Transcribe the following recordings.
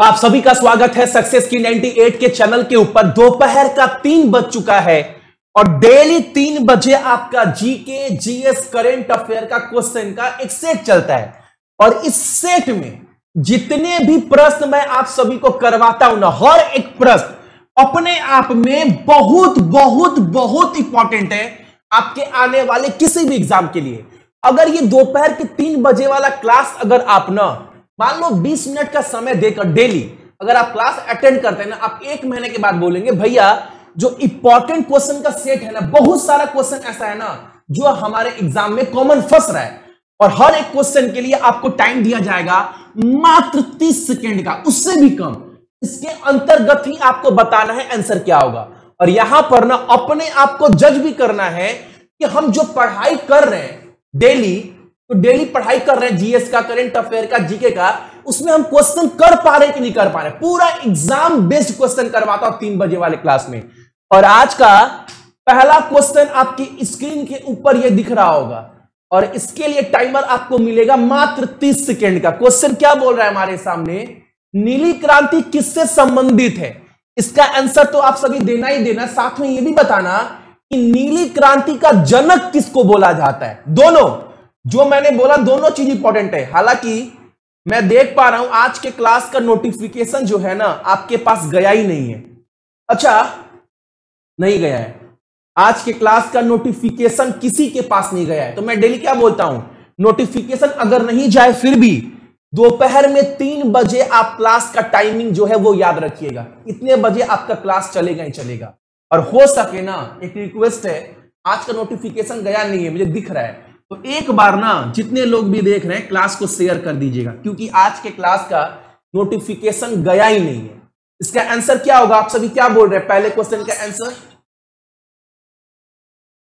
आप सभी का स्वागत है सक्सेस की 98 के चैनल के ऊपर। दोपहर का तीन बज चुका है और डेली तीन बजे आपका जीके, जीएस, करेंट अफेयर का क्वेश्चन का एक सेट चलता है। और इस सेट में जितने भी प्रश्न मैं आप सभी को करवाता हूँ ना, हर एक प्रश्न अपने आप में बहुत बहुत बहुत इंपॉर्टेंट है आपके आने वाले किसी भी एग्ज़ाम के लिए। अगर ये दोपहर के तीन बजे वाला क्लास अगर आप ना मान लो 20 मिनट का समय देकर डेली अगर आप क्लास अटेंड करते हैं ना, आप एक महीने के बाद बोलेंगे, भैया, जो इंपॉर्टेंट क्वेश्चन का सेट है ना, बहुत सारा क्वेश्चन ऐसा है ना, जो हमारे एग्ज़ाम में कॉमन फंस रहा है। और हर एक क्वेश्चन के लिए आपको टाइम दिया जाएगा मात्र 30 सेकेंड का, उससे भी कम। इसके अंतर्गत ही आपको बताना है आंसर क्या होगा। और यहाँ पर ना, अपने आप को जज भी करना है कि हम जो पढ़ाई कर रहे हैं डेली तो डेली पढ़ाई कर रहे हैं जीएस का करेंट अफेयर का जीके का, उसमें हम क्वेश्चन कर पा रहे कि नहीं कर पा रहे पूरा एग्ज़ाम बेस्ड क्वेश्चन करवाता हूँ तीन बजे वाले क्लास में। और आज का पहला क्वेश्चन आपकी स्क्रीन के ऊपर ये दिख रहा होगा। और इसके लिए टाइमर आपको मिलेगा मात्र 30 सेकेंड का। क्वेश्चन क्या बोल रहा है हमारे सामने? नीली क्रांति किससे संबंधित है? इसका आंसर तो आप सभी देना ही देना। साथ में यह भी बताना कि नीली क्रांति का जनक किसको बोला जाता है? दोनों। जो मैंने बोला, दोनों चीज़ इंपॉर्टेंट है। हालाँकि, मैं देख पा रहा हूँ, आज के क्लास का नोटिफिकेशन जो है ना, आपके पास गया ही नहीं है। अच्छा नहीं गया है। आज के क्लास का नोटिफिकेशन किसी के पास नहीं गया है। तो मैं डेली क्या बोलता हूँ? नोटिफिकेशन अगर नहीं जाए, फिर भी दोपहर में तीन बजे आप क्लास का टाइमिंग जो है, वो याद रखिएगा। इतने बजे आपका क्लास चलेगा ही चलेगा। और हो सके ना, एक रिक्वेस्ट है, आज का नोटिफिकेशन गया नहीं है, मुझे दिख रहा है। तो एक बार ना जितने लोग भी देख रहे हैं क्लास को शेयर कर दीजिएगा, क्योंकि आज के क्लास का नोटिफिकेशन गया ही नहीं है। इसका आंसर क्या होगा? आप सभी क्या बोल रहे हैं? पहले क्वेश्चन का आंसर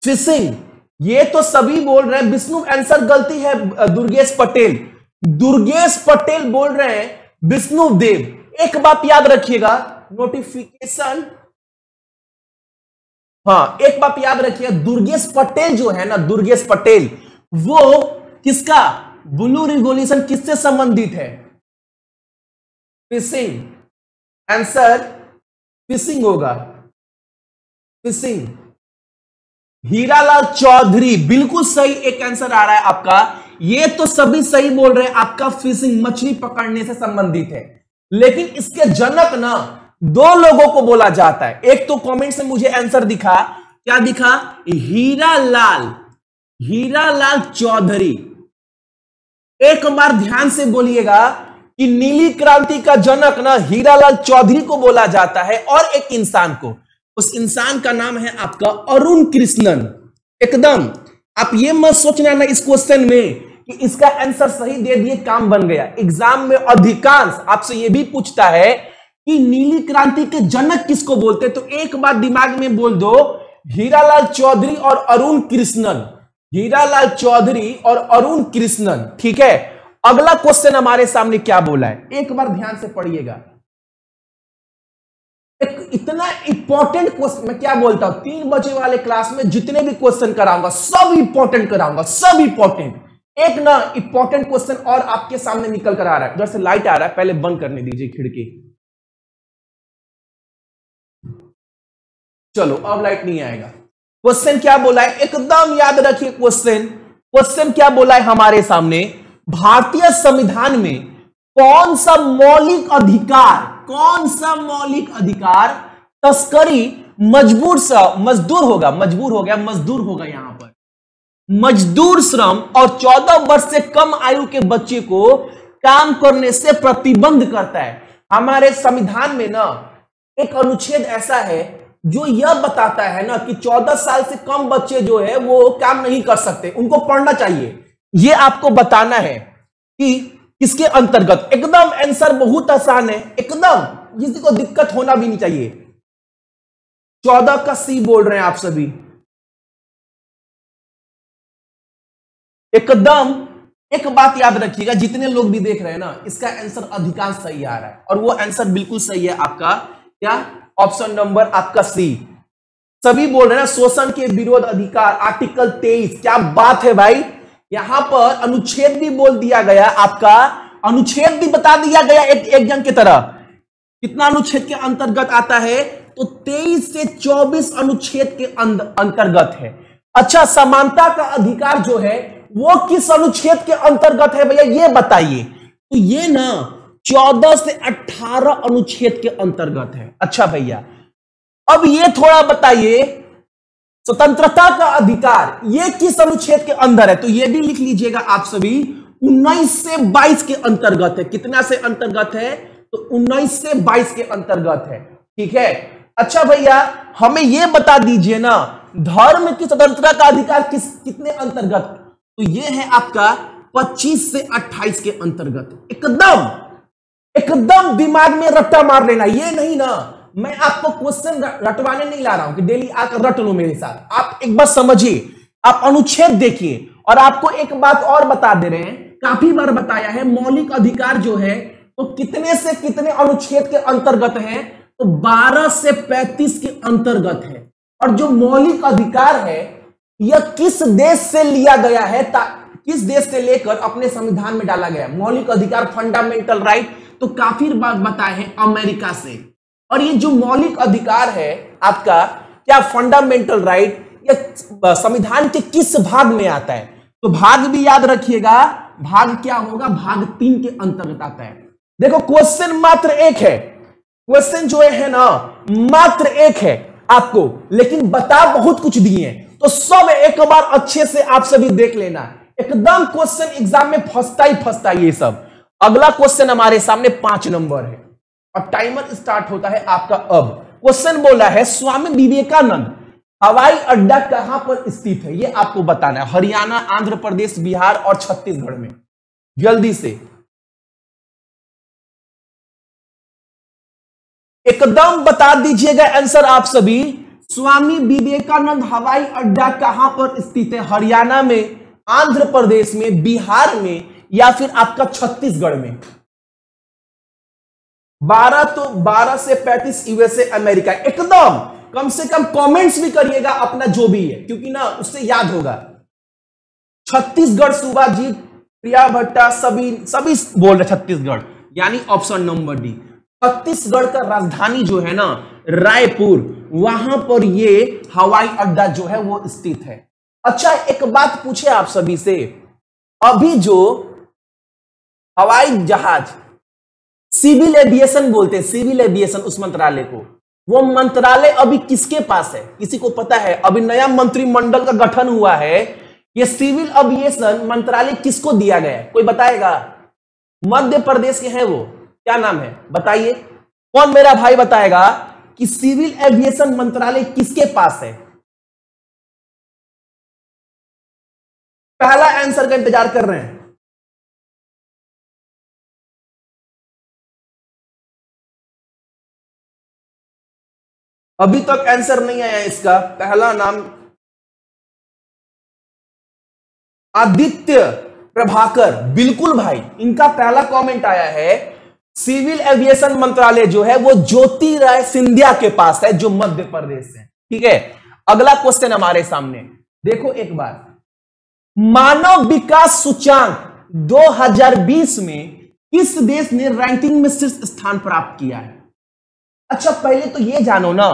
फिशिंग ये तो सभी बोल रहे हैं, विष्णु आंसर गलती है, दुर्गेश पटेल। दुर्गेश पटेल बोल रहे हैं, विष्णु देव। एक बात याद रखिएगा नोटिफिकेशन हाँ एक बात याद रखिए, दुर्गेश पटेल जो है ना, दुर्गेश पटेल वो किसका? ब्लू रिवोल्यूशन किससे संबंधित है? फिशिंग। आंसर, फिशिंग होगा। फिशिंग। हीरालाल चौधरी, बिल्कुल सही एक आंसर आ रहा है आपका। ये तो सभी सही बोल रहे हैं, आपका फिशिंग मछली पकड़ने से संबंधित है। लेकिन इसके जनक ना, दो लोगों को बोला जाता है। एक तो कमेंट से मुझे आंसर दिखा। क्या दिखा? हीरा लाल हीरा लाल चौधरी। एक बार ध्यान से बोलिएगा कि नीली क्रांति का जनक ना हीरालाल चौधरी को बोला जाता है और एक इंसान को। उस इंसान का नाम है आपका अरुण कृष्णन। एकदम, आप ये मत सोचना ना इस क्वेश्चन में कि इसका आंसर सही दे दिए, काम बन गया। एग्ज़ाम में अधिकांश आपसे ये भी पूछता है कि नीली क्रांति के जनक किसको बोलते तो एक बार दिमाग में बोल दो, हीरालाल चौधरी और अरुण कृष्णन। हीरालाल चौधरी और अरुण कृष्णन, ठीक है? अगला क्वेश्चन हमारे सामने क्या बोला है? एक बार ध्यान से पढ़िएगा। एक इतना इंपॉर्टेंट क्वेश्चन मैं क्या बोलता हूँ? तीन बजे वाले क्लास में जितने भी क्वेश्चन कराऊँगा, सब इंपॉर्टेंट कराऊँगा, सब इंपॉर्टेंट एक ना इंपॉर्टेंट क्वेश्चन और आपके सामने निकल कर आ रहा है। जैसे लाइट आ रहा है, पहले बंद करने दीजिए खिड़की। चलो, अब लाइट नहीं आएगा। क्वेश्चन क्या बोला है? एकदम याद रखिए क्वेश्चन क्वेश्चन क्या बोला है हमारे सामने? भारतीय संविधान में कौन सा मौलिक अधिकार, कौन सा मौलिक अधिकार तस्करी मजबूर सा, मजदूर होगा, मजबूर हो गया, मजदूर होगा यहाँ पर। मजदूर श्रम और 14 वर्ष से कम आयु के बच्चे को काम करने से प्रतिबंध करता है। हमारे संविधान में ना एक अनुच्छेद ऐसा है जो यह बताता है ना कि 14 साल से कम बच्चे जो है, वो काम नहीं कर सकते। उनको पढ़ना चाहिए। ये आपको बताना है कि किसके अंतर्गत। एकदम आंसर बहुत आसान है। एकदम। किसी को दिक्कत होना भी नहीं चाहिए। चौदह का सी बोल रहे हैं आप सभी। एकदम। एक बात याद रखिएगा, जितने लोग भी देख रहे हैं ना, इसका आंसर अधिकांश सही आ रहा है। और वो आंसर बिल्कुल सही है आपका। क्या? ऑप्शन नंबर आपका सी। सभी बोल रहे हैं शोषण के विरोध अधिकार, आर्टिकल तेईस, क्या बात है भाई? यहाँ पर अनुच्छेद भी बोल दिया गया आपका। अनुच्छेद भी बता दिया गया एक एक जन की तरह। कितना अनुच्छेद के अंतर्गत आता है? तो 23 से 24 अनुच्छेद के अंतर्गत है। अच्छा समानता का अधिकार जो है, वो किस अनुच्छेद के अंतर्गत है भैया? ये बताइए। तो ये ना 14 से 18 अनुच्छेद के अंतर्गत है। अच्छा भैया, अब ये थोड़ा बताइए, स्वतंत्रता का अधिकार ये किस अनुच्छेद के अंदर है? तो ये भी लिख लीजिएगा आप सभी 19 से 22 के अंतर्गत है। कितना से अंतर्गत है? तो 19 से 22 के अंतर्गत है। ठीक है? अच्छा भैया, हमें यह बता दीजिए ना, धर्म की स्वतंत्रता का अधिकार किस, कितने अंतर्गत? तो यह है आपका 25 से 28 के अंतर्गत। एकदम! एकदम दिमाग में रट्टा मार लेना। ये नहीं ना, मैं आपको क्वेश्चन रटवाने नहीं ला रहा हूँ कि डेली आकर रट लो मेरे साथ। आप एक बार समझिए, आप अनुच्छेद देखिए और आपको एक बात और बता दे रहे हैं। काफ़ी बार बताया है, मौलिक अधिकार जो है तो कितने से कितने अनुच्छेद के अंतर्गत है? तो 12 से 35 के अंतर्गत है। और जो मौलिक अधिकार है, यह किस देश से लिया गया है किस देश से लेकर अपने संविधान में डाला गया मौलिक अधिकार फंडामेंटल राइट तो काफ़ी बात बताए हैं अमेरिका से। और ये जो मौलिक अधिकार है आपका, क्या फंडामेंटल राइट या संविधान के किस भाग में आता है? तो भाग भी याद रखिएगा, भाग क्या होगा? भाग तीन के अंतर्गत आता है। देखो क्वेश्चन मात्र एक है। क्वेश्चन जो है ना, मात्र एक है आपको, लेकिन बता बहुत कुछ दिए हैं। तो सब एक बार अच्छे से आप सभी देख लेना। एकदम क्वेश्चन एग्ज़ाम में फंसता ही फंसता ये सब। अगला क्वेश्चन हमारे सामने पाँच नंबर है। और टाइमर स्टार्ट होता है आपका अब। क्वेश्चन बोला है, स्वामी विवेकानंद, हवाई अड्डा कहाँ पर स्थित है? यह आपको बताना है। हरियाणा, आंध्र प्रदेश, बिहार और छत्तीसगढ़ में। जल्दी से। एकदम बता दीजिएगा आंसर आप सभी। स्वामी विवेकानंद, हवाई अड्डा कहाँ पर स्थित है? हरियाणा में, आंध्र प्रदेश में, बिहार में या फिर आपका छत्तीसगढ़ में? 12 तो 12 से 35 यूएसए अमेरिका एकदम! कम से कम कमेंट्स भी करिएगा अपना जो भी है, क्योंकि ना उससे याद होगा। छत्तीसगढ़ सूबा जी प्रिया भट्टा, सभी सभी बोल रहे छत्तीसगढ़। यानी ऑप्शन नंबर डी छत्तीसगढ़ का राजधानी जो है ना, रायपुर, वहाँ पर ये हवाई अड्डा जो है वो स्थित है। अच्छा एक बात पूछे आप सभी से। अभी जो हवाई जहाज़। सिविल एविएशन बोलते हैं, सिविल एविएशन उस मंत्रालय को। वो मंत्रालय अभी किसके पास है? किसी को पता है? अभी नया मंत्रिमंडल का गठन हुआ है। ये सिविल एविएशन मंत्रालय किसको दिया गया है? कोई बताएगा? मध्य प्रदेश के हैं वो। क्या नाम है? बताइए। कौन मेरा भाई बताएगा कि सिविल एविएशन मंत्रालय किसके पास है? पहला आंसर का इंतज़ार कर रहे हैं। अभी तक आंसर नहीं आया इसका। पहला नाम आदित्य प्रभाकर। बिल्कुल भाई, इनका पहला कमेंट आया है। सिविल एविएशन मंत्रालय जो है, वो ज्योति राय सिंधिया के पास है, जो मध्य प्रदेश है ठीक है? अगला क्वेश्चन हमारे सामने। देखो एक बार। मानव विकास सूचांक 2020 में किस देश ने रैंकिंग में शीर्ष स्थान प्राप्त किया है? अच्छा पहले तो ये जानो ना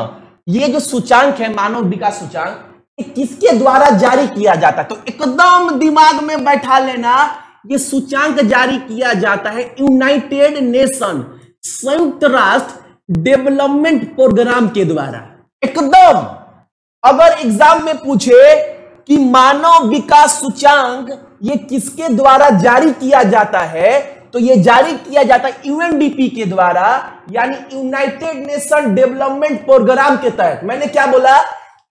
ये जो सूचांक है, मानव विकास सूचांक किसके द्वारा जारी किया जाता है? तो एकदम दिमाग में बैठा लेना, ये सूचांक जारी किया जाता है यूनाइटेड नेशन संयुक्त राष्ट्र डेवलपमेंट प्रोग्राम के द्वारा। एकदम! अगर एग्ज़ाम में पूछे कि मानव विकास सूचांक ये किसके द्वारा जारी किया जाता है तो ये जारी किया जाता है यूएनडीपी के द्वारा, यानी यूनाइटेड नेशन डेवलपमेंट प्रोग्राम के तहत। मैंने क्या बोला?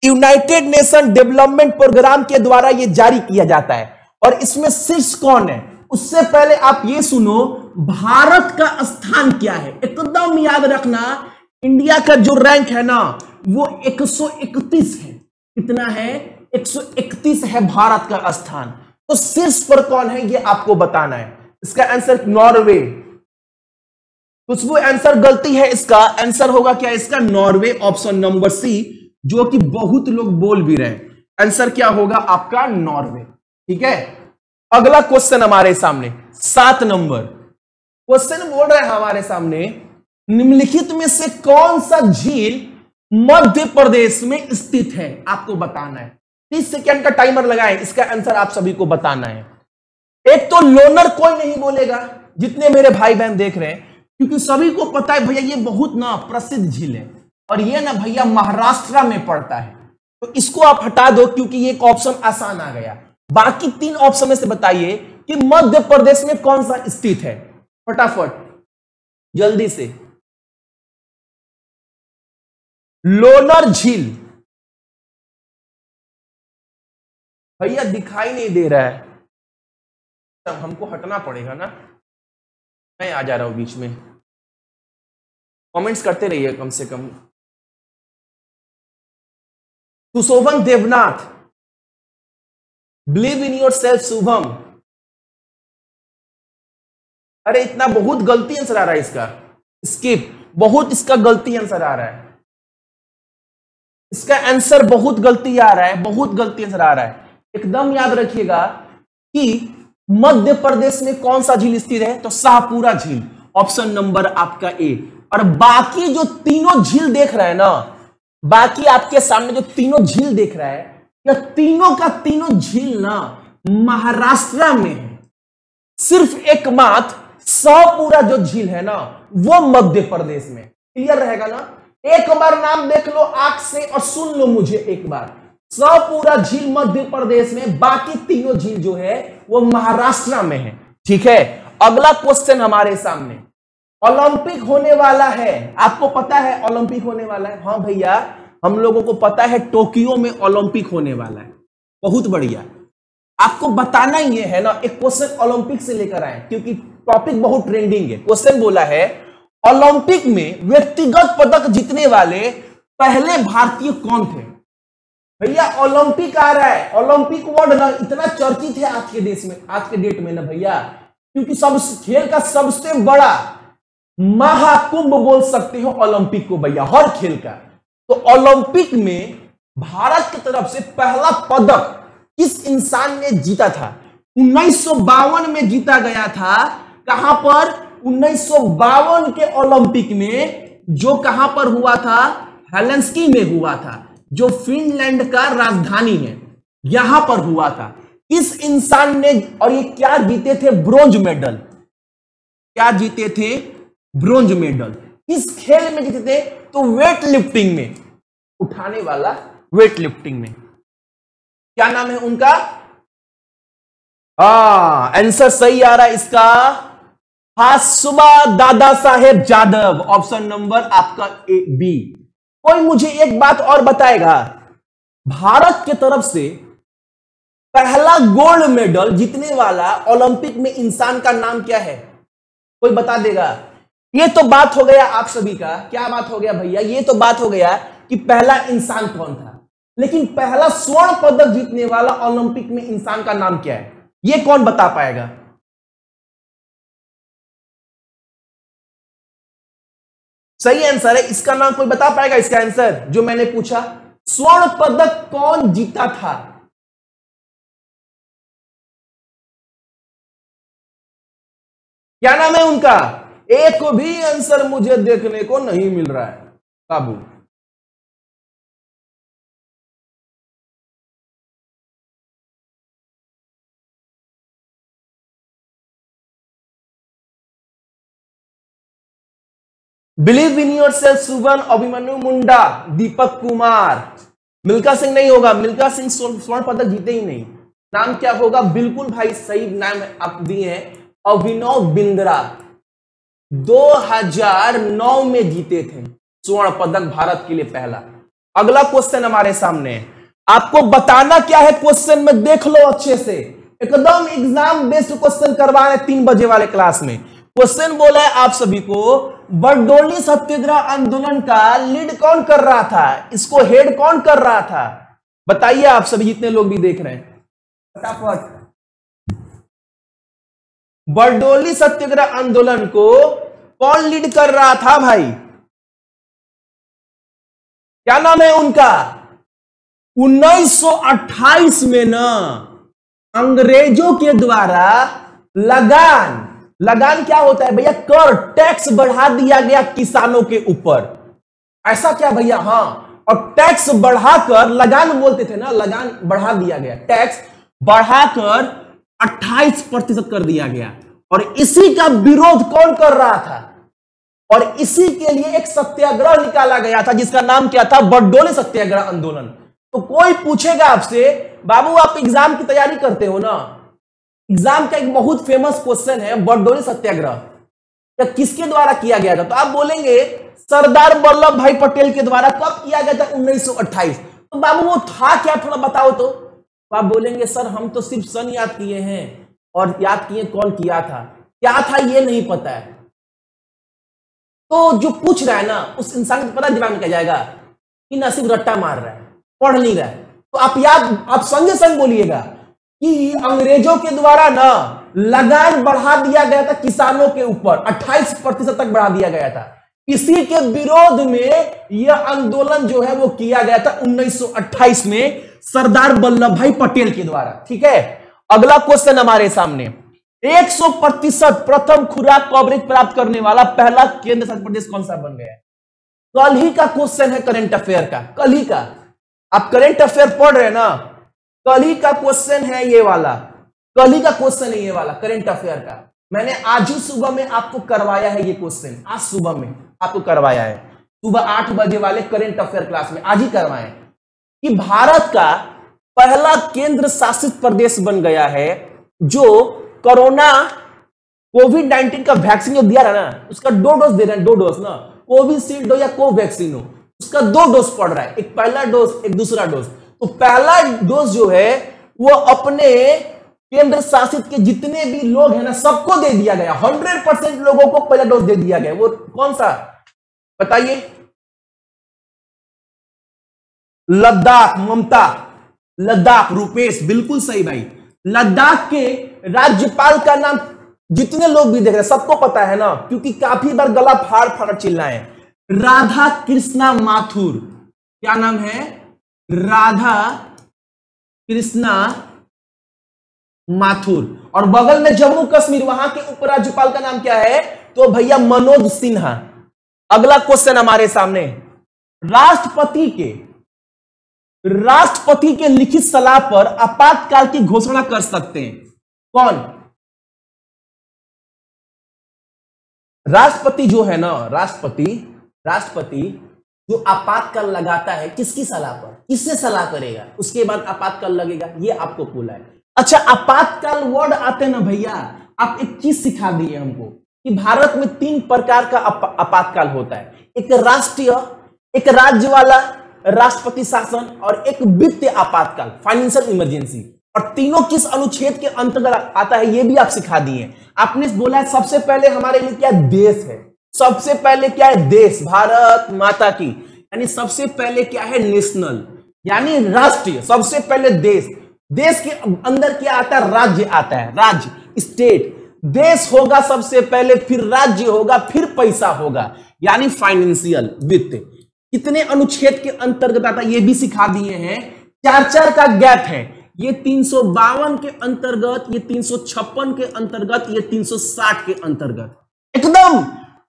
यूनाइटेड नेशन डेवलपमेंट प्रोग्राम के द्वारा ये जारी किया जाता है। और इसमें शीर्ष कौन है? उससे पहले आप ये सुनो, भारत का स्थान क्या है? एकदम याद रखना, इंडिया का जो रैंक है ना, वो 131 है। कितना है? 131 है भारत का स्थान। तो शीर्ष पर कौन है, ये आपको बताना है। इसका आंसर नॉर्वे खुशबू आंसर गलती है इसका. आंसर होगा क्या इसका? नॉर्वे ऑप्शन नंबर सी जो कि बहुत लोग बोल भी रहे हैं। आंसर क्या होगा आपका? नॉर्वे ठीक है? अगला क्वेश्चन हमारे सामने. सात नंबर. क्वेश्चन बोल रहे हैं हमारे सामने, निम्नलिखित में से कौन सा झील मध्य प्रदेश में स्थित है? आपको बताना है। तीस सेकेंड का टाइमर लगाए, इसका आंसर आप सभी को बताना है। एक तो लोनर कोई नहीं बोलेगा जितने मेरे भाई बहन देख रहे हैं, क्योंकि सभी को पता है, भैया, ये बहुत ना प्रसिद्ध झील है, और ये ना भैया महाराष्ट्र में पड़ता है। तो इसको आप हटा दो, क्योंकि ये एक ऑप्शन आसान आ गया। बाकी तीन ऑप्शन में से बताइए कि मध्य प्रदेश में कौन सा स्थित है। फटाफट, जल्दी से। लोनर झील। भैया, दिखाई नहीं दे रहा है। तब हमको हटना पड़ेगा ना। मैं आ जा रहा हूँ बीच में। कमेंट्स करते रहिए कम से कम। Sushobhan Debnath believe in yourself Shubham. अरे, इतना बहुत गलती आंसर आ रहा है इसका। स्किप बहुत इसका गलती आंसर आ रहा है। इसका आंसर बहुत गलती आ रहा है, बहुत गलती आंसर आ रहा है। एकदम याद रखिएगा कि मध्य प्रदेश में कौन सा झील स्थित है? तो शाहपुरा झील। ऑप्शन नंबर आपका ए। और बाकी जो तीनों झील देख रहे हैं ना, बाकी आपके सामने जो तीनों झील देख रहा है यह तीनों का तीनों झील ना महाराष्ट्र में है। सिर्फ़ एकमात्र शाहपुरा जो झील है ना, वो मध्य प्रदेश में। क्लियर रहेगा ना? एक बार नाम देख लो, आँख से और सुन लो मुझे एक बार। पूरा झील मध्य प्रदेश में, बाकी तीनों झील जो है, वो महाराष्ट्र में है। ठीक है? अगला क्वेश्चन हमारे सामने। ओलंपिक होने वाला है। आपको पता है ओलंपिक होने वाला है? हाँ भैया, हम लोगों को पता है टोक्यो में ओलंपिक होने वाला है। बहुत बढ़िया। आपको बताना ही है ना, एक क्वेश्चन ओलंपिक से लेकर आए, क्योंकि टॉपिक बहुत ट्रेंडिंग है। क्वेश्चन बोला है ओलंपिक में व्यक्तिगत पदक जीतने वाले पहले भारतीय कौन थे? भैया ओलंपिक आ रहा है। ओलंपिक वर्ड ना, इतना चर्चित है आज के देश में, आज के डेट में ना भैया। क्योंकि सब खेल का सबसे बड़ा महाकुंभ बोल सकते हो ओलंपिक को भैया, हर खेल का। तो ओलंपिक में भारत की तरफ़ से पहला पदक किस इंसान ने जीता था? उन्नीस सौ बावन में जीता गया था। कहाँ पर? उन्नीस सौ बावन के ओलंपिक में, जो कहाँ पर हुआ था? हेलेंस्की में हुआ था। जो फिनलैंड का राजधानी है, यहाँ पर हुआ था। इस इंसान ने, और ये क्या जीते थे? Bronze medal. क्या जीते थे? Bronze medal. इस खेल में जीते थे तो वेट लिफ्टिंग में, उठाने वाला वेट लिफ्टिंग में। क्या नाम है उनका? हा आंसर सही आ रहा है इसका। हा, सुबह दादा साहेब जादव ऑप्शन नंबर आपका ए, बी। कोई मुझे एक बात और बताएगा? भारत के तरफ़ से पहला गोल्ड मेडल जीतने वाला ओलंपिक में इंसान का नाम क्या है? कोई बता देगा? ये तो बात हो गया आप सभी का। क्या बात हो गया भैया? ये तो बात हो गया कि पहला इंसान कौन था। लेकिन पहला स्वर्ण पदक जीतने वाला ओलंपिक में इंसान का नाम क्या है? ये कौन बता पाएगा? सही आंसर है, इसका नाम कोई बता पाएगा इसका आंसर जो मैंने पूछा, स्वर्ण पदक कौन जीता था? क्या नाम है उनका? एक भी आंसर मुझे देखने को नहीं मिल रहा है। काबू। बिलीव इन योर सेल्फ सुवन अभिमन्यु मुंडा दीपक कुमार मिल्का सिंह नहीं होगा। मिल्का सिंह स्वर्ण पदक जीते ही नहीं। नाम क्या होगा? बिल्कुल भाई सही नाम आप दिए हैं। अभिनव बिंद्रा। 2009 में जीते थे। स्वर्ण पदक भारत के लिए पहला। अगला क्वेश्चन हमारे सामने है। आपको बताना क्या है क्वेश्चन में? देख लो अच्छे से। एकदम एग्ज़ाम बेस्ड क्वेश्चन करवा रहे तीन बजे वाले क्लास में। क्वेश्चन बोला है आप सभी को बरडोली सत्याग्रह आंदोलन का लीड कौन कर रहा था? इसको हेड कौन कर रहा था? बताइए आप सभी जितने लोग भी देख रहे हैं। फटाफट। बरडोली सत्याग्रह आंदोलन को कौन लीड कर रहा था भाई? क्या नाम है उनका? 1928 में ना अंग्रेज़ों के द्वारा लगान लगान क्या होता है भैया? कर टैक्स बढ़ा दिया गया किसानों के ऊपर। ऐसा क्या भैया? हाँ। और टैक्स बढ़ाकर, लगान बोलते थे ना, लगान बढ़ा दिया गया। टैक्स बढ़ाकर 28 प्रतिशत कर दिया गया। और इसी का विरोध कौन कर रहा था? और इसी के लिए एक सत्याग्रह निकाला गया था, जिसका नाम क्या था? बडोले सत्याग्रह आंदोलन। तो कोई पूछेगा आपसे, बाबू, आप एग्ज़ाम की तैयारी करते हो ना? एग्ज़ाम का एक बहुत फ़ेमस क्वेश्चन है बडोले सत्याग्रह। तो किसके द्वारा किया गया था? तो आप बोलेंगे, सरदार वल्लभ भाई पटेल के द्वारा कब किया गया था? 1928 तो बाबू, वो था क्या? थोड़ा बताओ तो। आप बोलेंगे, सर, हम तो सिर्फ़ सन याद किए हैं। और याद किए कौन किया था? क्या था ये नहीं पता है। तो जो पूछ रहा है ना, उस इंसान को पता दिमाग में क्या जाएगा? कि नसीब रट्टा मार रहा है, पढ़ नहीं रहा है। तो आप याद, आप संगे संग बोलिएगा। कि अंग्रेज़ों के द्वारा ना लगान बढ़ा दिया गया था किसानों के ऊपर। 28 प्रतिशत तक बढ़ा दिया गया था। इसी के विरोध में यह आंदोलन जो है वो किया गया था 1928 में सरदार वल्लभ भाई पटेल के द्वारा। ठीक है? अगला क्वेश्चन हमारे सामने। 100 प्रतिशत प्रथम खुराक कवरेज प्राप्त करने वाला पहला केंद्र शासित प्रदेश कौन सा बन गया? कल ही का क्वेश्चन है करंट अफेयर का। कल ही का। आप करंट अफेयर पढ़ रहे हैं ना? कल ही का क्वेश्चन है ये वाला। कल ही का क्वेश्चन है ये वाला करंट अफेयर का। मैंने आज ही सुबह में आपको करवाया है ये क्वेश्चन आज सुबह में आपको करवाया है। सुबह आठ बजे वाले करंट अफेयर क्लास में आज ही करवाए कि भारत का पहला केंद्र शासित प्रदेश बन गया है, जो कोरोना कोविड 19 का वैक्सीन जो दिया रहा ना, उसका दो डोज दे रहे हैं, दो डोज ना। कोविशील्ड हो या कोवैक्सीन हो, उसका दो डोज पड़ रहा है। एक पहला डोज एक दूसरा डोज तो पहला डोज जो है, वो अपने केंद्र शासित के जितने भी लोग हैं ना, सबको दे दिया गया। हंड्रेड परसेंट लोगों को पहला डोज दे दिया गया। वो कौन सा? बताइए। लद्दाख, ममता। लद्दाख, रूपेश। बिल्कुल सही भाई। लद्दाख के राज्यपाल का नाम जितने लोग भी देख रहे हैं, सबको पता है ना, क्योंकि काफ़ी बार गला फाड़ फाड़ चिल्लाए। राधा कृष्णा माथुर। क्या नाम है? राधा, कृष्णा, माथुर। और बगल में जम्मू कश्मीर, वहाँ के उपराज्यपाल का नाम क्या है? तो भैया मनोज सिन्हा। अगला क्वेश्चन हमारे सामने। राष्ट्रपति के राष्ट्रपति के लिखित सलाह पर आपातकाल की घोषणा कर सकते हैं। कौन? राष्ट्रपति जो है ना, राष्ट्रपति राष्ट्रपति जो आपातकाल लगाता है, किसकी सलाह पर? किससे सलाह करेगा? उसके बाद आपातकाल लगेगा, ये आपको बोला है। अच्छा आपातकाल वर्ड आते ना भैया, आप एक चीज़ सिखा दिए हमको कि भारत में तीन प्रकार का आपातकाल होता है। एक राष्ट्रीय, एक राज्य वाला राष्ट्रपति शासन और एक वित्तीय आपातकाल फाइनेंशियल इमरजेंसी और तीनों किस अनुच्छेद के अंतर्गत आता है, ये भी आप सिखा दिए। आपने बोला है, सबसे पहले हमारे लिए क्या देश है? सबसे पहले क्या है? देश, भारत माता की। यानी सबसे पहले क्या है? नेशनल। यानी राष्ट्रीय। सबसे पहले देश। देश के अंदर क्या आता है? राज्य आता है। राज्य, स्टेट। देश होगा सबसे पहले, फिर राज्य होगा, फिर पैसा होगा। यानी फाइनेंशियल, वित्त। कितने अनुच्छेद के अंतर्गत आता ये भी सिखा दिए हैं। चार चार का गैप है। ये तीन सौ बावन के अंतर्गत, ये तीन सौ छप्पन के अंतर्गत, ये 360 के अंतर्गत। एकदम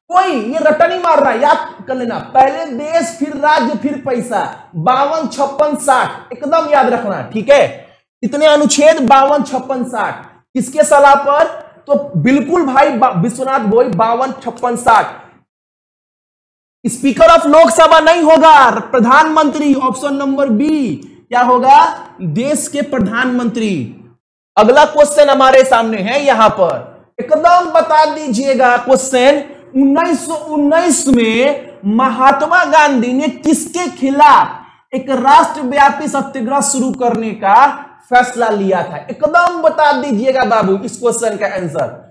कोई ये रटा नहीं मार रहा है याद कर लेना। पहले देश, फिर राज्य, फिर पैसा। बावन, छप्पन, साठ। एकदम याद रखना, ठीक है? इतने अनुच्छेद बावन, छप्पन, साठ। किसके सलाह पर? तो बिल्कुल भाई विश्वनाथ बोई बावन, छप्पन, साठ। स्पीकर ऑफ़ लोकसभा नहीं होगा, प्रधानमंत्री, ऑप्शन नंबर बी। क्या होगा? देश के प्रधानमंत्री। अगला क्वेश्चन हमारे सामने है यहाँ पर। एकदम बता दीजिएगा क्वेश्चन 1919 में महात्मा गांधी ने किसके खिलाफ एक राष्ट्रव्यापी सत्याग्रह शुरू करने का फैसला लिया था? एकदम बता दीजिएगा बाबू इस क्वेश्चन का आंसर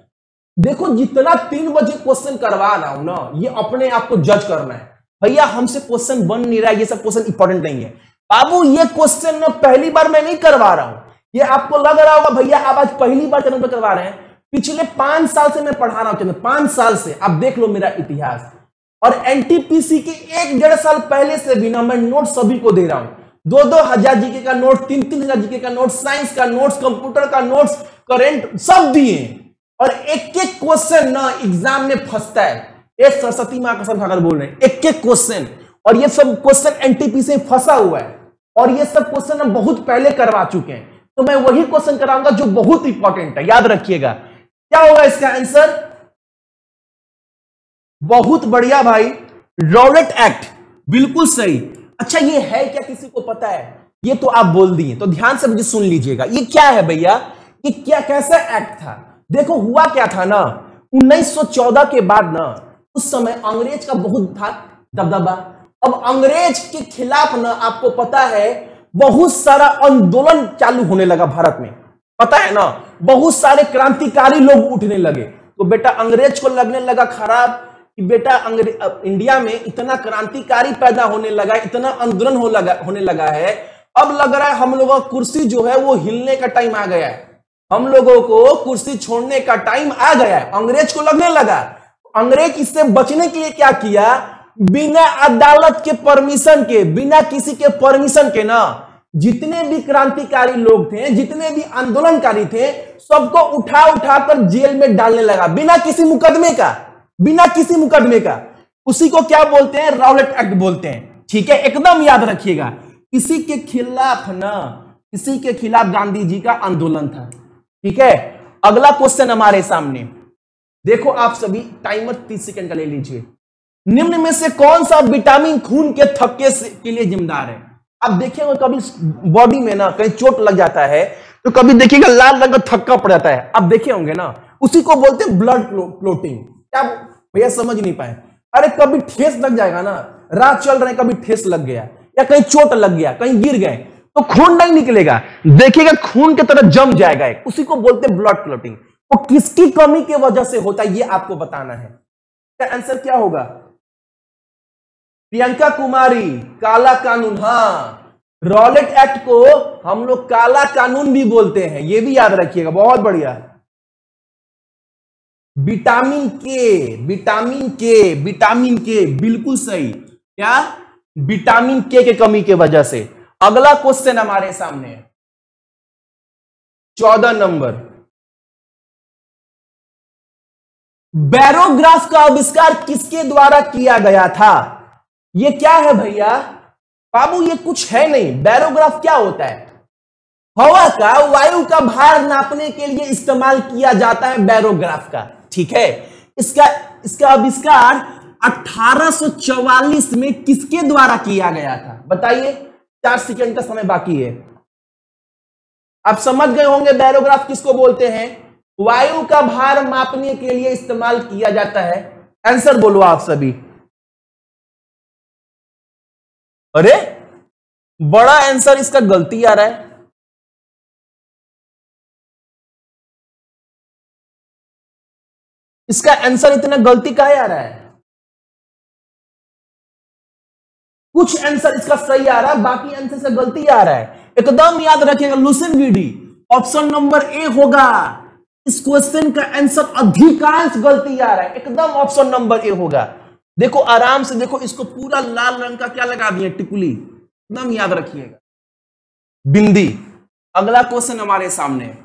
देखो, जितना तीन बजे क्वेश्चन करवा रहा हूँ ना, ये अपने आप को जज करना है। भैया, हमसे क्वेश्चन बन नहीं रहा, ये सब क्वेश्चन इंपॉर्टेंट नहीं है। बाबू, ये क्वेश्चन पहली बार मैं नहीं करवा रहा हूँ। ये आपको लग रहा होगा, भैया, आप आज पहली बार चैनल पर करवा रहे हैं। पिछले पाँच साल से मैं पढ़ा रहा हूँ पाँच साल से। आप देख लो मेरा इतिहास। और एनटीपीसी के एक डेढ़ साल पहले से भी ना मैं नोट सभी को दे रहा हूँ। दो दो हज़ार जीके का नोट तीन तीन हज़ार जीके का नोट साइंस का नोट्स कंप्यूटर का नोट्स करेंट सब दिए और एक एक क्वेश्चन ना एग्ज़ाम में फंसता है। एक सरस्वती माँ कसम खाकर बोल रहे हैं एक एक क्वेश्चन और ये सब क्वेश्चन एनटीपी से फंसा हुआ है। और ये सब क्वेश्चन हम बहुत पहले करवा चुके हैं। तो मैं वही क्वेश्चन कराऊँगा जो बहुत इंपॉर्टेंट है। याद रखिएगा। क्या होगा इसका आंसर? बहुत बढ़िया भाई रॉलेट एक्ट। बिल्कुल सही। अच्छा ये है क्या किसी को पता है? ये तो आप बोल दिए तो ध्यान से मुझे सुन लीजिएगा। ये क्या है भैया? ये क्या कैसा एक्ट था? देखो, हुआ क्या था ना? 1914 के बाद ना, उस समय अंग्रेज़ का बहुत था दबदबा। अब अंग्रेज़ के खिलाफ ना, आपको पता है, बहुत सारा आंदोलन चालू होने लगा भारत में। पता है ना? बहुत सारे क्रांतिकारी लोग उठने लगे। तो बेटा अंग्रेज़ को लगने लगा खराब कि बेटा इंडिया में इतना क्रांतिकारी पैदा होने लगा इतना आंदोलन हो लगा, होने लगा है। अब लग रहा है हम लोगों का कुर्सी जो है वो हिलने का टाइम आ गया है। हम लोगों को कुर्सी छोड़ने का टाइम आ गया है। अंग्रेज़ को लगने लगा। अंग्रेज़ इससे बचने के लिए क्या किया? बिना अदालत के परमिशन के, बिना किसी के परमिशन के ना जितने भी क्रांतिकारी लोग थे, जितने भी आंदोलनकारी थे, सबको उठा उठा कर जेल में डालने लगा, बिना किसी मुकदमे का, बिना किसी मुकदमे का। उसी को क्या बोलते हैं? राउलेट एक्ट बोलते हैं। ठीक है, एकदम याद रखिएगा। किसी के खिलाफ ना किसी के खिलाफ गांधी जी का आंदोलन था। ठीक है, अगला क्वेश्चन हमारे सामने। देखो आप सभी टाइमर तीस सेकंड का ले लीजिए। निम्न में से कौन सा विटामिन खून के थक्के के लिए जिम्मेदार है? आप देखेंगे कभी बॉडी में ना कहीं चोट लग जाता है तो कभी देखिएगा लाल रंग का थक्का पड़ जाता है। आप देखे होंगे ना, उसी को बोलते हैं ब्लड क्लोटिंग क्या भैया समझ नहीं पाए। अरे कभी ठेस लग जाएगा ना, रात चल रहे कभी ठेस लग गया, या कहीं चोट लग गया, कहीं गिर गए तो खून नहीं निकलेगा। देखिएगा खून की तरह जम जाएगा उसी को बोलते हैं ब्लड क्लोटिंग वो किसकी कमी की वजह से होता है, ये आपको बताना है। आंसर क्या होगा? प्रियंका कुमारी, काला कानून। हाँ रॉलेट एक्ट को हम लोग काला कानून भी बोलते हैं, ये भी याद रखिएगा, बहुत बढ़िया। विटामिन के विटामिन के विटामिन के बिल्कुल सही। क्या? विटामिन के के कमी के वजह से। अगला क्वेश्चन हमारे सामने चौदह नंबर। बैरोग्राफ का आविष्कार किसके द्वारा किया गया था? ये क्या है भैया? बाबू, ये कुछ है नहीं। बैरोग्राफ क्या होता है? हवा का, वायु का भार नापने के लिए इस्तेमाल किया जाता है बैरोग्राफ का, ठीक है? इसका इसका आविष्कार 1844 में किसके द्वारा किया गया था? बताइए। चार सेकंड का समय बाकी है। आप समझ गए होंगे बैरोग्राफ किसको बोलते हैं? वायु का भार मापने के लिए इस्तेमाल किया जाता है। आंसर बोलो आप सभी। अरे, बड़ा आंसर इसका गलती आ रहा है। इसका आंसर इतना गलती का आ रहा है। कुछ आंसर इसका सही आ रहा है, बाकी आंसर से गलती आ रहा है। एकदम याद रखिएगा लुसन वीडी ऑप्शन नंबर ए होगा। इस क्वेश्चन का आंसर अधिकांश गलती आ रहा है। एकदम ऑप्शन नंबर ए होगा। देखो, आराम से देखो, इसको पूरा लाल रंग का क्या लगा दिए टिकुली। नाम याद रखिएगा। बिंदी। अगला क्वेश्चन हमारे सामने।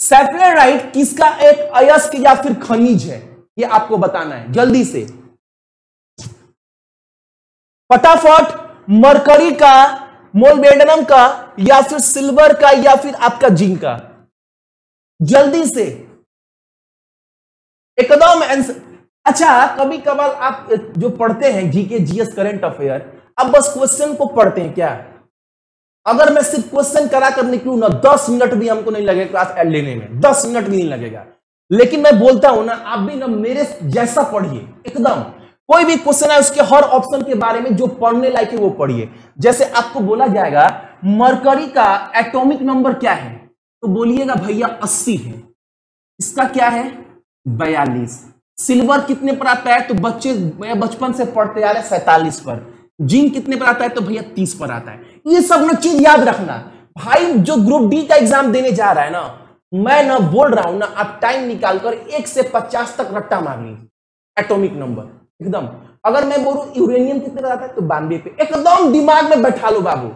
सेटेलाइट किसका एक अयस्क या फिर खनिज है? ये आपको बताना है, जल्दी से। फटाफट, मरकरी का, मोलबेडनम का, या फिर सिल्वर का, या फिर आपका जिंक का। जल्दी से। एकदम आंसर अच्छा कभी कभार आप जो पढ़ते हैं जीके जीएस करंट अफेयर अब बस क्वेश्चन को पढ़ते हैं क्या? अगर मैं सिर्फ़ क्वेश्चन करा कर निकलू ना, दस मिनट भी हमको नहीं लगेगा क्लास एड लेने में। दस मिनट भी नहीं लगेगा। लेकिन मैं बोलता हूँ ना, आप भी ना मेरे जैसा पढ़िए, एकदम। कोई भी क्वेश्चन है उसके हर ऑप्शन के बारे में जो पढ़ने लायक है, वो पढ़िए। जैसे आपको बोला जाएगा मरकरी का एटॉमिक नंबर क्या है? तो बोलिएगा, भैया, अस्सी है। इसका क्या है? बयालीस। सिल्वर कितने पर आता है तो बच्चे बचपन से पढ़ते आ रहे सैतालीस पर। जिंक कितने पर आता है तो भैया तीस पर आता है। ये सब ना चीज़ याद रखना। भाई, जो ग्रुप डी का एग्ज़ाम देने जा रहा है ना, मैं ना बोल रहा हूँ ना, आप टाइम निकालकर एक से पचास तक रट्टा मार लीजिए। एटॉमिक नंबर एकदम। अगर मैं बोलू यूरेनियम कितने पर आता है तो बानवे पे। एकदम दिमाग में बैठा लो बाबू।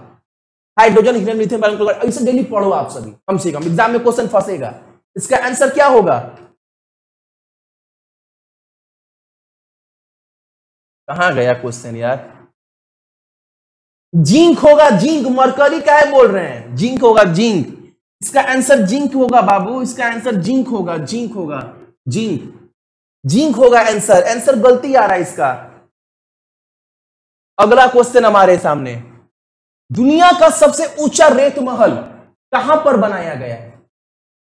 हाइड्रोजन ऐसे डेली पढ़ो आप सभी। कम से कम एग्ज़ाम में क्वेश्चन फंसेगा। इसका आंसर क्या होगा? कहाँ गया क्वेश्चन यार? जिंक होगा, जिंक, मरकरी का है बोल रहे हैं? जिंक होगा, जिंक। इसका आंसर जिंक होगा बाबू, इसका आंसर जिंक होगा जिंक होगा, जिंक। जिंक होगा आंसर आंसर गलती आ रहा है इसका। अगला क्वेश्चन हमारे सामने। दुनिया का सबसे ऊँचा रेत महल कहाँ पर बनाया गया? है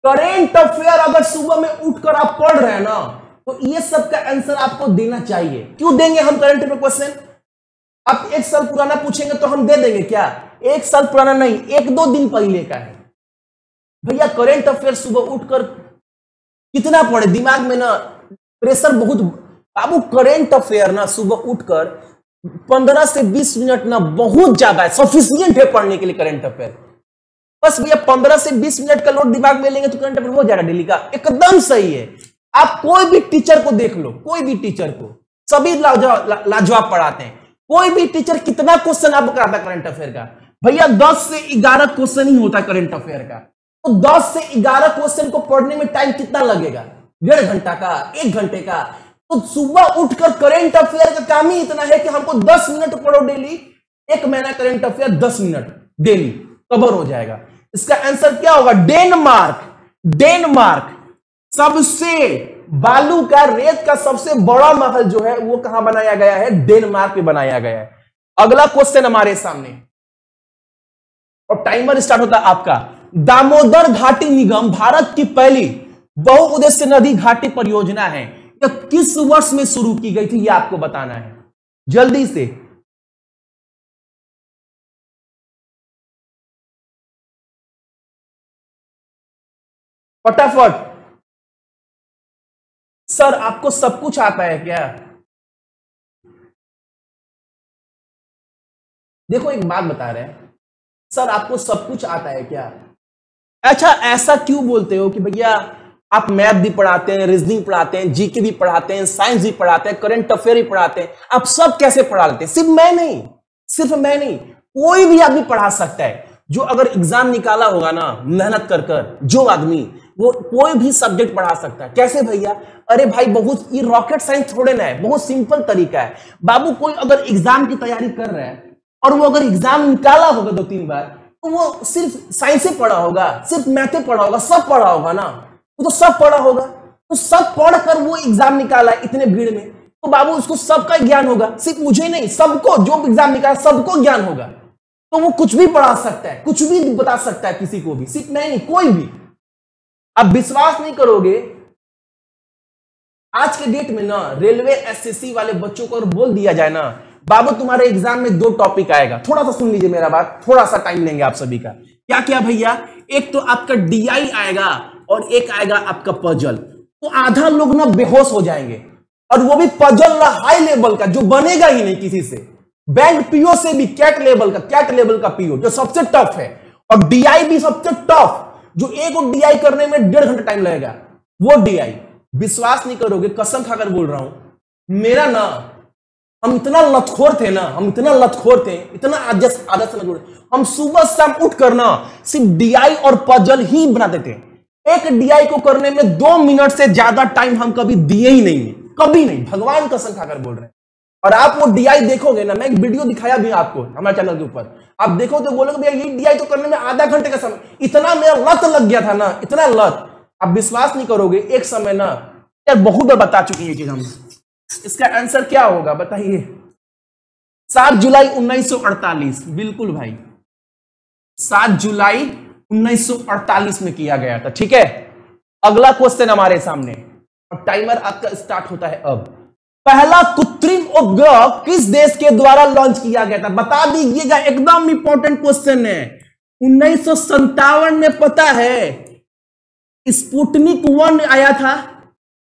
करेंट अफेयर अगर सुबह में उठकर आप पढ़ रहे हैं ना तो ये सब का आंसर आपको देना चाहिए। क्यों देंगे हम करंट अफेयर क्वेश्चन आप एक साल पुराना पूछेंगे तो हम दे देंगे क्या? एक साल पुराना नहीं, एक दो दिन पहले का है। भैया करंट अफेयर सुबह उठकर कितना पढ़े? दिमाग में ना प्रेशर बहुत बाबू करेंट अफेयर ना सुबह उठकर पंद्रह से बीस मिनट ना बहुत ज़्यादा है। सफिशियंट है पढ़ने के लिए करंट अफेयर बस भैया, पंद्रह से बीस मिनट का लोड दिमाग में लेंगे तो करंट अफेयर हो जाएगा डेली का एकदम सही है। आप कोई भी टीचर को देख लो, कोई भी टीचर को, सभी लाजवाब पढ़ाते हैं। कोई भी टीचर कितना क्वेश्चन आपको कराता करंट अफेयर का? भैया, दस से ग्यारह क्वेश्चन ही होता करंट अफेयर का। तो दस से ग्यारह क्वेश्चन को पढ़ने में टाइम कितना लगेगा? डेढ़ घंटा का, एक घंटे का। तो सुबह उठकर करंट अफेयर का काम ही इतना है कि हमको दस मिनट पढ़ो डेली एक महीना करंट अफेयर दस मिनट डेली कवर हो जाएगा। इसका आंसर क्या होगा? डेनमार्क डेनमार्क सबसे बालू का रेत का सबसे बड़ा महल जो है, वो कहाँ बनाया गया है? डेनमार्क में बनाया गया है। अगला क्वेश्चन हमारे सामने। और टाइमर स्टार्ट होता है आपका। दामोदर घाटी निगम, भारत की पहली बहुउद्देश्य नदी घाटी परियोजना है। यह किस वर्ष में शुरू की गई थी यह आपको बताना है। जल्दी से। फटाफट। सर, आपको सब कुछ आता है क्या? देखो, एक बात बता रहे हैं। सर, आपको सब कुछ आता है क्या? अच्छा ऐसा क्यों बोलते हो कि भैया, आप मैथ भी पढ़ाते हैं, रीजनिंग पढ़ाते हैं, जीके भी पढ़ाते हैं, साइंस भी पढ़ाते हैं, करंट अफेयर भी पढ़ाते हैं, आप सब कैसे पढ़ा लेते हैं? सिर्फ़ मैं नहीं, सिर्फ़ मैं नहीं, कोई भी आदमी पढ़ा सकता है। जो अगर एग्ज़ाम निकाला होगा ना, मेहनत कर कर, जो आदमी, वो कोई भी सब्जेक्ट पढ़ा सकता है। कैसे भैया? अरे भाई, बहुत, ये रॉकेट साइंस थोड़े ना है, बहुत सिंपल तरीका है। बाबू, कोई अगर एग्ज़ाम की तैयारी कर रहा है, और वो अगर एग्ज़ाम निकाला होगा दो तीन बार तो वो सिर्फ़ साइंस ही पढ़ा होगा, सिर्फ़ मैथे पढ़ा होगा, सब पढ़ा होगा ना? वो तो सब पढ़ा होगा। तो सब पढ़कर वो एग्ज़ाम निकाला है इतने भीड़ में तो बाबू, उसको सबका ज्ञान होगा। सिर्फ़ मुझे नहीं, सबको, जो एग्ज़ाम निकाला, सबको ज्ञान होगा। तो वो कुछ भी पढ़ा सकता है, कुछ भी बता सकता है किसी को भी सिर्फ़ मैं नहीं, कोई भी। अब विश्वास नहीं करोगे, आज के डेट में ना, रेलवे एसएससी वाले बच्चों को और बोल दिया जाए ना, बाबू तुम्हारे एग्ज़ाम में दो टॉपिक आएगा। थोड़ा सा सुन लीजिए मेरा बात, थोड़ा सा टाइम लेंगे आप सभी का। क्या क्या भैया? एक तो आपका डीआई आएगा और एक आएगा आपका पजल तो आधा लोग ना बेहोश हो जाएँगे। और वो भी पजल हाई लेवल का, जो बनेगा ही नहीं किसी से। बैंक पीओ से भी कैट लेवल का कैट लेवल का पीओ जो सबसे टफ है। और डीआई भी सबसे टफ जो एक और डीआई करने में डेढ़ घंटा टाइम लगेगा। वो डीआई विश्वास नहीं करोगे, कसम खाकर बोल रहा हूँ, मेरा ना, हम इतना लतखोर थे ना, हम इतना लतखोर थे, इतना आदत आदत से हम सुबह शाम उठ कर ना, सिर्फ़ डीआई और पजल ही बनाते थे एक डीआई को करने में दो मिनट से ज़्यादा टाइम हम कभी दिए ही नहीं। कभी नहीं। भगवान कसम खाकर बोल रहे हैं। और आप वो डीआई देखोगे ना, मैं एक वीडियो दिखाया भी आपको, हमारे चैनल के ऊपर। आप देखो तो बोलोगे, भैया, ये डीआई तो करने में आधा घंटे का समय इतना मेरा लत लग गया था ना, इतना लत। आप विश्वास नहीं करोगे, एक समय ना, यार, बहुत बार बता चुकी है चीज़ हम। इसका आंसर क्या होगा, बताइए। सात जुलाई 1948 बिल्कुल भाई। सात जुलाई 1948 में किया गया था, ठीक है? अगला क्वेश्चन हमारे सामने। और टाइमर आपका स्टार्ट होता है अब। पहला कृत्रिम उपग्रह किस देश के द्वारा लॉन्च किया गया था? बता दीजिएगा, एकदम इंपॉर्टेंट क्वेश्चन है। उन्नीस सौ सत्तावन में पता है, स्पुटनिक वन आया था।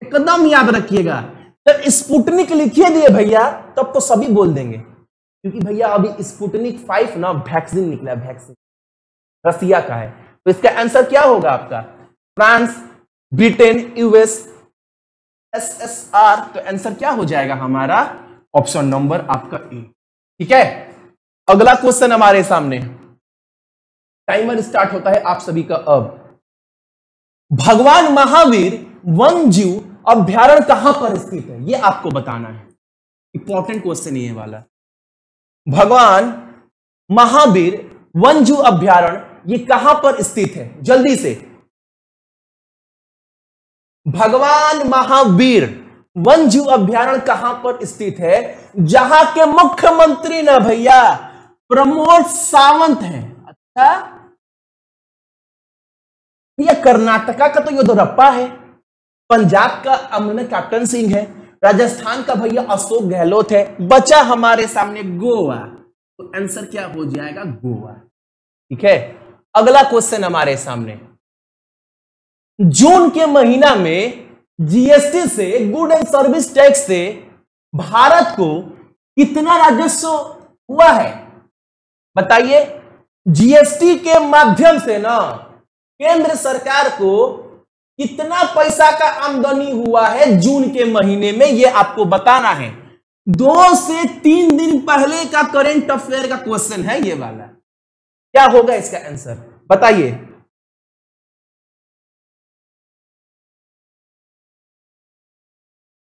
एकदम याद रखिएगा। जब स्पुटनिक लिखिए दिए भैया, तब तो सभी बोल देंगे। क्योंकि भैया अभी स्पुटनिक फाइव ना वैक्सीन निकला वैक्सीन रसिया का है। तो इसका आंसर क्या होगा आपका? फ्रांस, ब्रिटेन, यूएस एसएसआर तो आंसर क्या हो जाएगा हमारा? ऑप्शन नंबर आपका ए ठीक है? अगला क्वेश्चन हमारे सामने। टाइमर स्टार्ट होता है आप सभी का अब। भगवान महावीर वन जीव अभ्यारण कहाँ पर स्थित है? यह आपको बताना है। इंपॉर्टेंट क्वेश्चन ये वाला। भगवान महावीर वन जीव अभ्यारण ये कहाँ पर स्थित है? जल्दी से। भगवान महावीर वन जीव अभ्यारण कहाँ पर स्थित है? जहाँ के मुख्यमंत्री ना भैया, प्रमोद सावंत हैं। अच्छा? ये कर्नाटका का तो योदरप्पा है। पंजाब का अमन कैप्टन सिंह है। राजस्थान का भैया अशोक गहलोत है। बचा हमारे सामने गोवा। तो आंसर क्या हो जाएगा? गोवा। ठीक है? अगला क्वेश्चन हमारे सामने। जून के महीना में जीएसटी से गुड एंड सर्विस टैक्स से भारत को कितना राजस्व हुआ है? बताइए। जीएसटी के माध्यम से ना केंद्र सरकार को कितना पैसा का आमदनी हुआ है जून के महीने में यह आपको बताना है। दो से तीन दिन पहले का करेंट अफेयर का क्वेश्चन है ये वाला। क्या होगा इसका आंसर बताइए।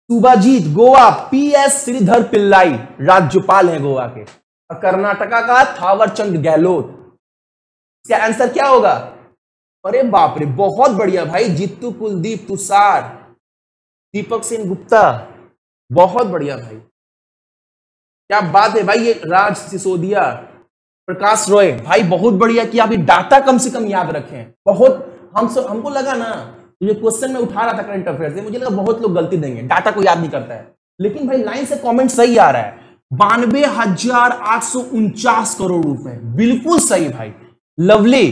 सुबाजीत गोवा, पीएस श्रीधर पिल्लाई, राज्यपाल हैं गोवा के। और कर्नाटका का थावर चंद गहलोत। इसका आंसर क्या होगा? अरे बाप रे, बहुत बढ़िया भाई, जीतू, कुलदीप, तुषार, दीपक सिंह गुप्ता, बहुत बढ़िया भाई। क्या बात है भाई, ये राज सिसोदिया, प्रकाश रॉय, भाई बहुत बढ़िया कि आप ये डाटा कम से कम याद रखें। बहुत हम सब हमको लगा ना ये क्वेश्चन में उठा रहा था करंट अफेयर से, मुझे लगा बहुत लोग गलती देंगे डाटा को याद नहीं करता है। लेकिन भाई लाइन से कमेंट सही आ रहा है। बानवे हज़ार आठ सौ उनचास करोड़ रुपए। बिल्कुल सही भाई। लवली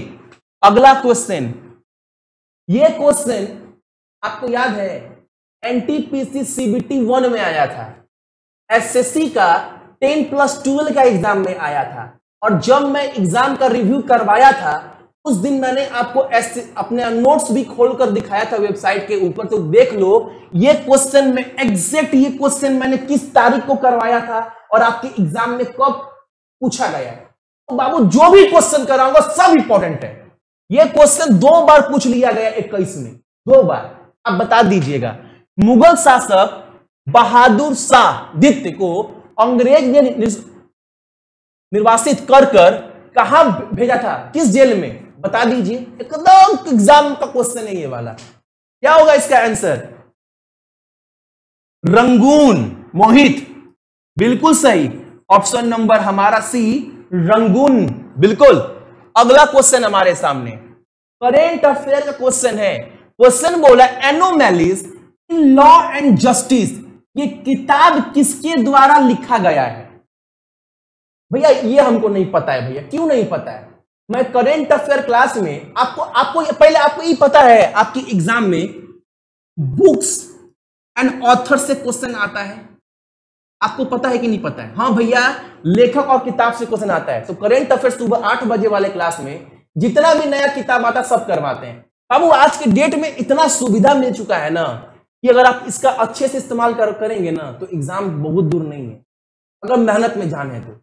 अगला क्वेश्चन ये क्वेश्चन आपको याद है एनटीपीसी सीबीटी वन में आया था। एसएससी का टेन प्लस ट्वेल्व का एग्ज़ाम में आया था। और जब मैं एग्ज़ाम का रिव्यू करवाया था उस दिन मैंने आपको अपने नोट्स भी खोलकर दिखाया था वेबसाइट के ऊपर तो देख लो, ये क्वेश्चन में एग्जैक्ट ये क्वेश्चन मैंने किस तारीख को करवाया था और आपके एग्ज़ाम में कब पूछा गया तो बाबू, जो भी क्वेश्चन कराऊँगा, सब इंपॉर्टेंट है। ये क्वेश्चन दो बार पूछ लिया गया इक्कीस में। दो बार। आप बता दीजिएगा। मुगल शासक बहादुर शाह द्वितीय को अंग्रेज़ ने निर्वासित कर कर कहा भेजा था? किस जेल में? बता दीजिए। एकदम एग्ज़ाम का क्वेश्चन है ये वाला। क्या होगा इसका आंसर रंगून, मोहित, बिल्कुल सही। ऑप्शन नंबर हमारा सी रंगून, बिल्कुल। अगला क्वेश्चन हमारे सामने। करेंट अफेयर का क्वेश्चन है। क्वेश्चन बोला anomalies in law and justice ये किताब किसके द्वारा लिखा गया है? भैया, ये हमको नहीं पता है, भैया। क्यों नहीं पता है? मैं करेंट अफेयर क्लास में आपको आपको पहले आपको ये पता है आपकी एग्ज़ाम में बुक्स एंड ऑथर से क्वेश्चन आता है। आपको पता है कि नहीं पता है? हाँ भैया लेखक और किताब से क्वेश्चन आता है। तो करेंट अफेयर सुबह आठ बजे वाले क्लास में जितना भी नया किताब आता सब करवाते हैं। बाबू आज के डेट में इतना सुविधा मिल चुका है ना कि अगर आप इसका अच्छे से इस्तेमाल कर, करेंगे ना तो एग्ज़ाम बहुत दूर नहीं है। अगर मेहनत में जान तो।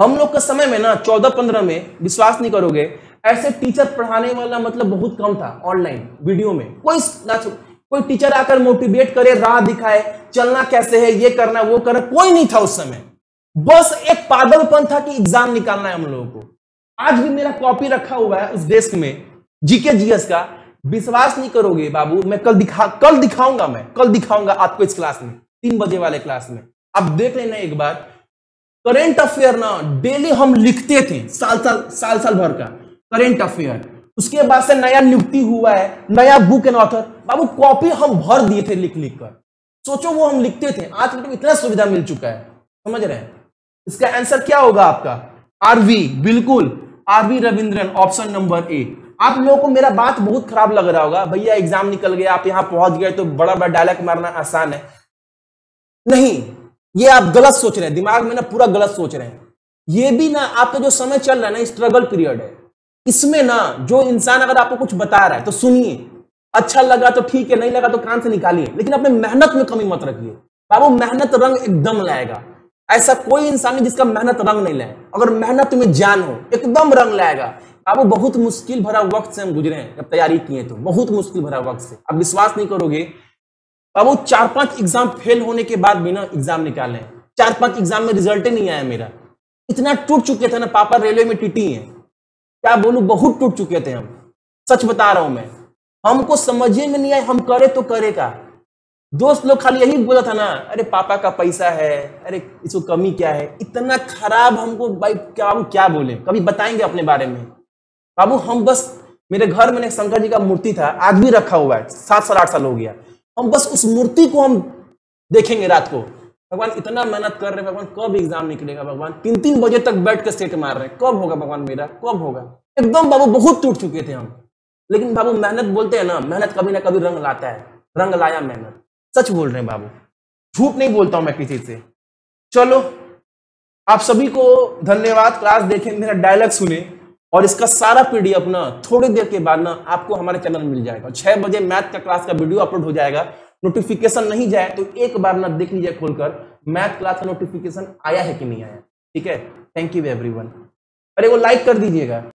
हम लोग के समय में ना चौदह पंद्रह में विश्वास नहीं करोगे, ऐसे टीचर पढ़ाने वाला मतलब बहुत कम था ऑनलाइन वीडियो में। कोई ना कोई टीचर आकर मोटिवेट करे, राह दिखाए, चलना कैसे है, ये करना, वो करना, कोई नहीं था उस समय। बस एक पागलपन था कि एग्ज़ाम निकालना है हम लोगों को। आज भी मेरा कॉपी रखा हुआ है उस डेस्क में जीके जीएस का। विश्वास नहीं करोगे, बाबू, मैं कल दिखा कल दिखाऊँगा मैं, कल दिखाऊँगा आपको इस क्लास में, तीन बजे वाले क्लास में। आप देख लेना एक बार करेंट अफेयर ना डेली हम लिखते थे, साल साल साल साल भर का। करेंट अफेयर उसके बाद से नया नियुक्ति हुआ है, नया बुक एंड ऑथर बाबू कॉपी हम भर दिए थे लिख लिख कर। सोचो वो हम लिखते थे, आज तो इतना सुविधा मिल चुका है। समझ रहे हैं? इसका आंसर क्या होगा आपका? आरवी बिल्कुल। RV Ravindran option number A आप लोगों को मेरा बात बहुत खराब लग रहा होगा। भैया एग्ज़ाम निकल गया, आप यहाँ पहुँच गए तो बड़ा बड़ा डायलॉग मारना आसान है। नहीं ये आप गलत सोच रहे हैं, दिमाग में ना पूरा गलत सोच रहे हैं। ये भी ना, आपका जो समय चल रहा है ना स्ट्रगल पीरियड है। इसमें ना, जो इंसान अगर आपको कुछ बता रहा है तो सुनिए। अच्छा लगा तो ठीक है, नहीं लगा तो कान से निकालिए। लेकिन अपने मेहनत में कमी मत रखिए। बाबू, मेहनत रंग एकदम लाएगा। ऐसा कोई इंसान नहीं जिसका मेहनत रंग नहीं लाए। अगर मेहनत में जान हो, एकदम रंग लाएगा। बाबू, बहुत मुश्किल भरा वक्त से हम गुजरे हैं। जब तैयारी किए तो बहुत मुश्किल भरा वक्त से। आप विश्वास नहीं करोगे बाबू चार पाँच एग्ज़ाम फेल होने के बाद बिना एग्ज़ाम निकाले। चार पाँच एग्ज़ाम में रिज़ल्ट ही नहीं आया मेरा। इतना टूट चुके थे ना, पापा रेलवे में टीटी हैं। क्या बोलू, बहुत टूट चुके थे हम। सच बता रहा हूँ मैं। हमको समझे में नहीं आए हम करे तो करे का। दोस्त लोग खाली यही बोला था ना, अरे पापा का पैसा है, अरे इसको कमी क्या है? इतना खराब हमको, भाई, क्या क्या बोले? कभी बताएँगे अपने बारे में? बाबू, हम बस, मेरे घर में शंकर जी का मूर्ति था, आज भी रखा हुआ है, सात साल, आठ साल हो गया। हम बस उस मूर्ति को हम देखेंगे रात को। भगवान इतना मेहनत कर रहे हैं, भगवान कब एग्ज़ाम निकलेगा, भगवान? तीन तीन बजे तक बैठ कर सेट मार रहे हैं। कब होगा भगवान मेरा? कब होगा? एकदम बाबू बहुत टूट चुके थे हम। लेकिन बाबू मेहनत बोलते हैं ना, मेहनत कभी ना कभी रंग लाता है। रंग लाया मेहनत। सच बोल रहे हैं बाबू। झूठ नहीं बोलता हूँ मैं किसी से। चलो, आप सभी को धन्यवाद। क्लास देखें मेरा डायलॉग सुने। और इसका सारा पीडीएफ ना थोड़ी देर के बाद ना आपको हमारे चैनल मिल जाएगा। छह बजे मैथ का क्लास का वीडियो अपलोड हो जाएगा। नोटिफिकेशन नहीं जाए तो एक बार ना देख लीजिए खोलकर, मैथ क्लास का नोटिफिकेशन आया है कि नहीं आया? ठीक है? थैंक यू एवरीवन अरे वो लाइक कर दीजिएगा।